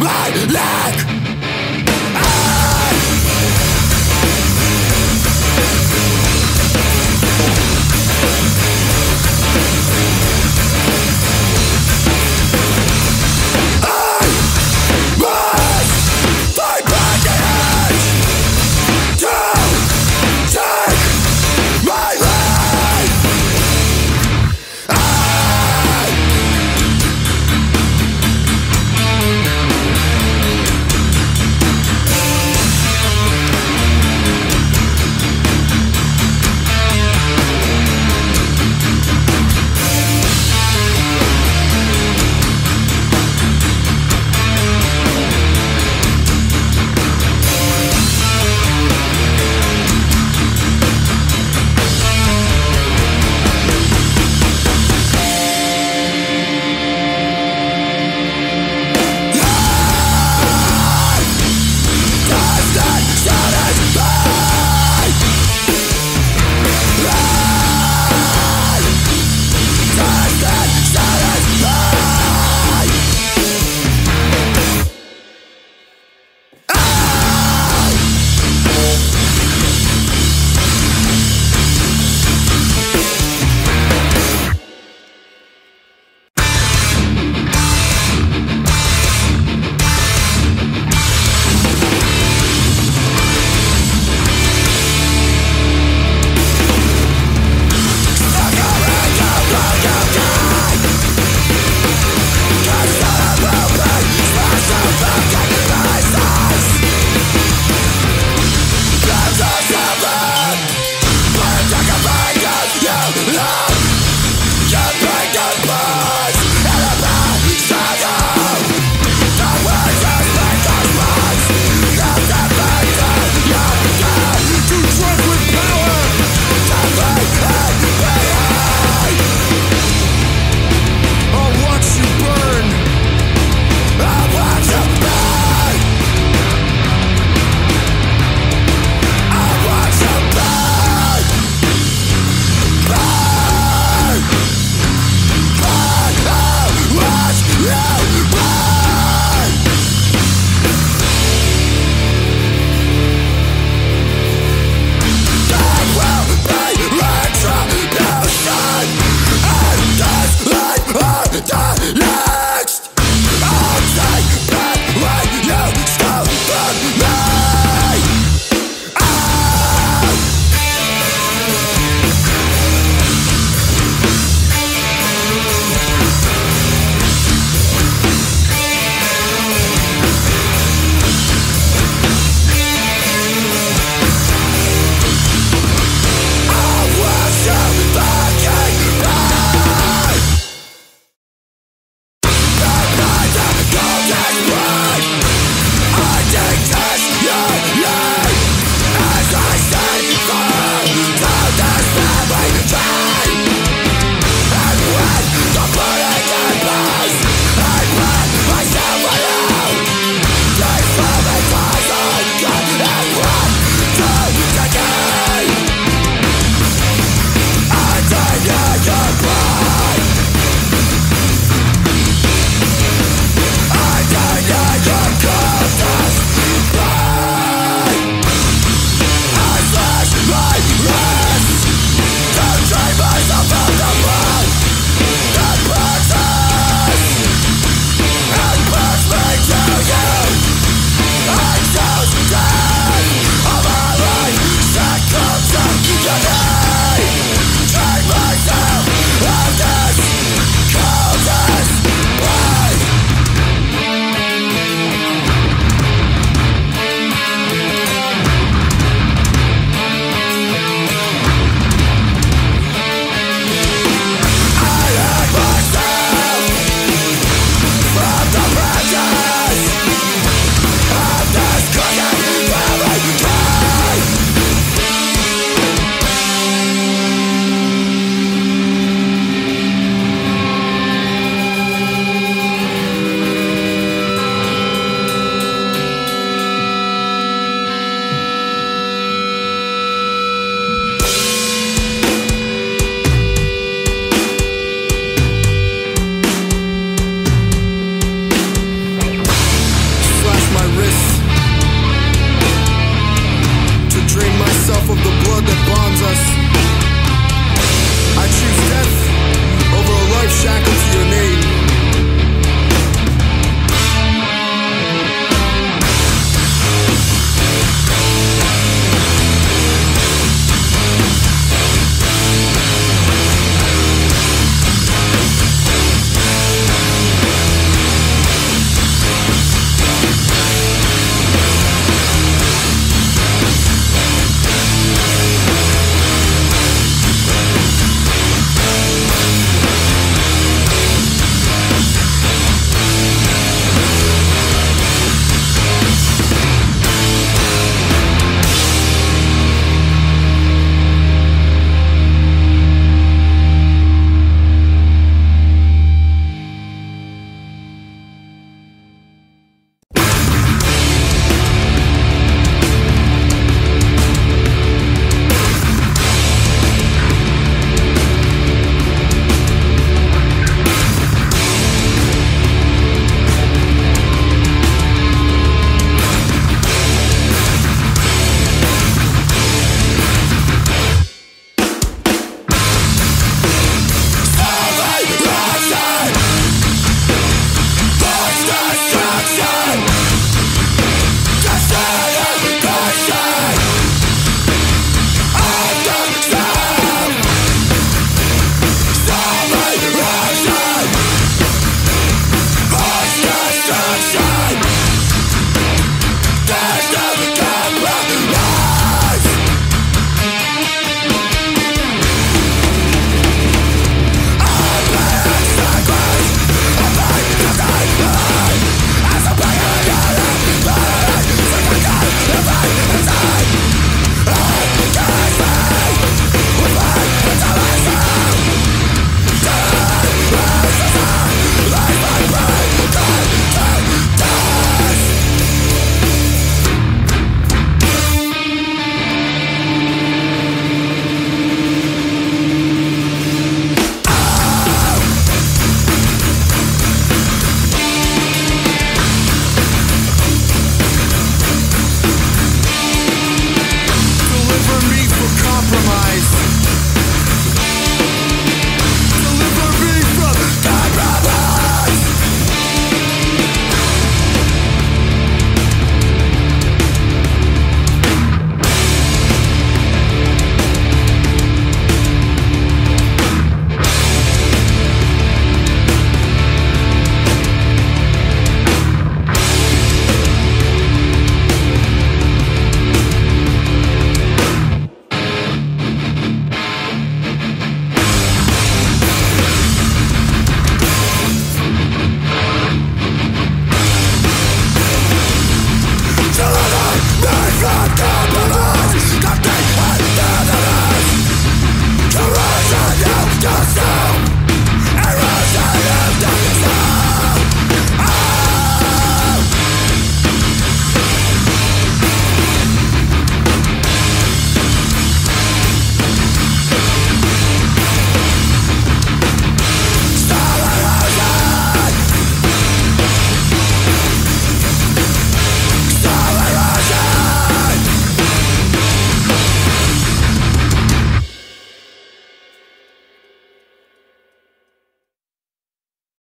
my leg.